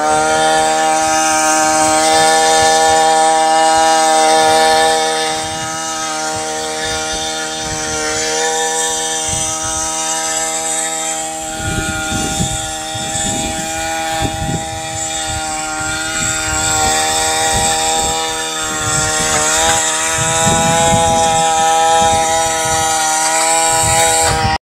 Uh...